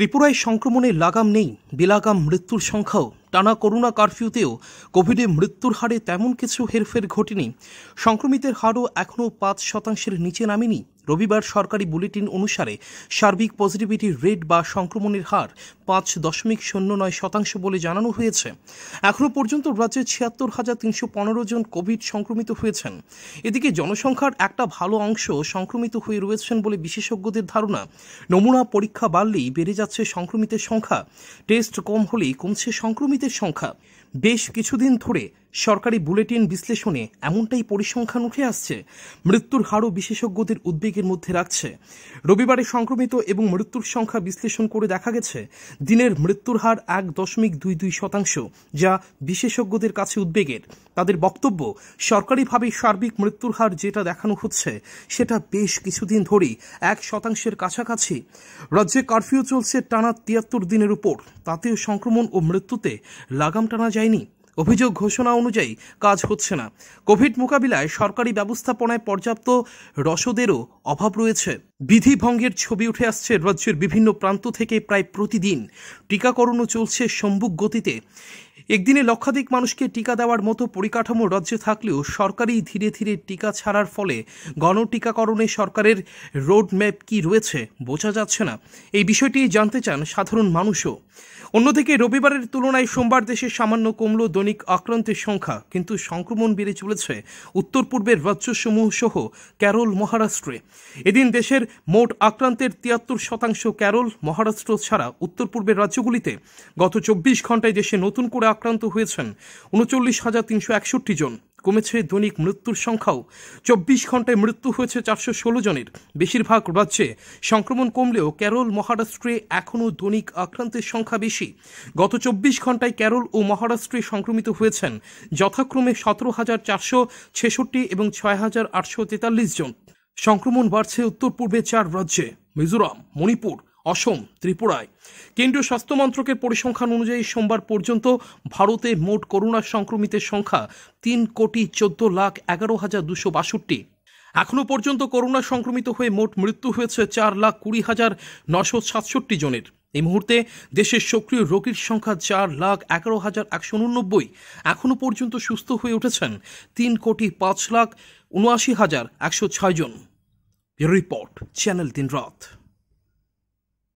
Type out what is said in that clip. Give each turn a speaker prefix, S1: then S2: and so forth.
S1: ত্রিপুরায় সংক্রমণের লাগাম নেই, বেলাগাম মৃত্যুর সংখ্যাও। টানা করোনা কারফিউতেও কোভিডে মৃত্যুর হারে তেমন কিছু হেরফের ঘটেনি। সংক্রমিতের হারও এখনও পাঁচ শতাংশের নিচে নামেনি। রবিবার সরকারি বুলেটিন অনুসারে সার্বিক পজিটিভিটি রেট বা সংক্রমণের হার পাঁচ দশমিক শূন্য নয় শতাংশ বলে জানানো হয়েছে। এখনও পর্যন্ত রাজ্যে ছিয়াত্তর হাজার তিনশো পনেরো জন কোভিড সংক্রমিত হয়েছেন। এদিকে জনসংখ্যার একটা ভালো অংশ সংক্রমিত হয়ে রয়েছেন বলে বিশেষজ্ঞদের ধারণা। নমুনা পরীক্ষা বাড়লেই বেড়ে যাচ্ছে সংক্রমিতের সংখ্যা। টেস্ট কম হলেই কমছে সংক্রমিতের সংখ্যা। বেশ কিছুদিন ধরে সরকারি বুলেটিন বিশ্লেষণে এমনটাই পরিসংখ্যান উঠে আসছে, মৃত্যুর হারও বিশেষজ্ঞদের উদ্বেগের মধ্যে রাখছে। রবিবারে সংক্রমিত এবং মৃত্যুর সংখ্যা বিশ্লেষণ করে দেখা গেছে, দিনের মৃত্যুর হার এক দশমিক দুই দুই শতাংশ, যা বিশেষজ্ঞদের কাছে উদ্বেগের। তাদের বক্তব্য, সরকারিভাবে সার্বিক মৃত্যুর হার যেটা দেখানো হচ্ছে, সেটা বেশ কিছুদিন ধরেই এক শতাংশের কাছাকাছি। রাজ্যে কারফিউ চলছে টানা তিয়াত্তর দিনের উপর। তাতেও সংক্রমণ ও মৃত্যুতে লাগাম টানা যায়নি। অভিযোগ ঘোষণা অনুযায়ী কাজ হচ্ছে না। কোভিড মোকাবিলায় সরকারি ব্যবস্থাপনায় পর্যাপ্ত রসদেরও অভাব রয়েছে। বিধি ভঙ্গের ছবি উঠে আসছে রাজ্যের বিভিন্ন প্রান্ত থেকে প্রায় প্রতিদিন। টিকাকরণও চলছে সম্মুখ গতিতে। একদিনে লক্ষাধিক মানুষকে টিকা দেওয়ার মতো পরিকাঠামো রাজ্যে থাকলেও সরকারি ধীরে ধীরে টিকা ছাড়ার ফলে গণটিকাকরণে সরকারের রোড ম্যাপ কি রয়েছে বোঝা যাচ্ছে না। এই বিষয়টি জানতে চান সাধারণ মানুষও। অন্যদিকে রবিবারের তুলনায় সোমবার দেশে সামান্য কমল দৈনিক আক্রান্তের সংখ্যা। কিন্তু সংক্রমণ বেড়ে চলেছে উত্তর পূর্বের রাজ্যসমূহ সহ কেরল, মহারাষ্ট্রে। এদিন দেশের মোট আক্রান্তের তিয়াত্তর শতাংশ কেরল, মহারাষ্ট্র ছাড়া উত্তর পূর্বের রাজ্যগুলিতে। গত চব্বিশ ঘন্টায় দেশে নতুন করে আক্রান্ত হয়েছেন উনচল্লিশ হাজার তিনশো একষট্টি জন। কমেছে দৈনিক মৃত্যুর সংখ্যাও। চব্বিশ ঘন্টায় মৃত্যু হয়েছে চারশো ষোলো জনের। বেশিরভাগ রাজ্যে সংক্রমণ কমলেও কেরল, মহারাষ্ট্রে এখনও দৈনিক আক্রান্তের সংখ্যা বেশি। গত চব্বিশ ঘন্টায় কেরল ও মহারাষ্ট্রে সংক্রমিত হয়েছেন যথাক্রমে সতেরো হাজার চারশো ছেষট্টি এবং ছয় হাজার আটশো তেতাল্লিশ জন। সংক্রমণ বাড়ছে উত্তর পূর্বে চার রাজ্যে। মিজোরাম, মণিপুর অসম, ত্রিপুরায়। কেন্দ্রীয় স্বাস্থ্য মন্ত্রকের পরিসংখ্যান অনুযায়ী সোমবার পর্যন্ত ভারতে মোট করোনা সংক্রমিতের সংখ্যা তিন কোটি চোদ্দ লাখ এগারো হাজার দুশো বাষট্টি। এখনও পর্যন্ত করোনা সংক্রমিত হয়ে মোট মৃত্যু হয়েছে চার লাখ কুড়ি হাজার নশো সাতষট্টি জনের। এই মুহূর্তে দেশের সক্রিয় রোগীর সংখ্যা চার লাখ এগারো হাজার একশো উননব্বই। এখনও পর্যন্ত সুস্থ হয়ে উঠেছেন তিন কোটি পাঁচ লাখ উনআশি হাজার একশো ছয় জন। রিপোর্ট, চ্যানেল দিন রাত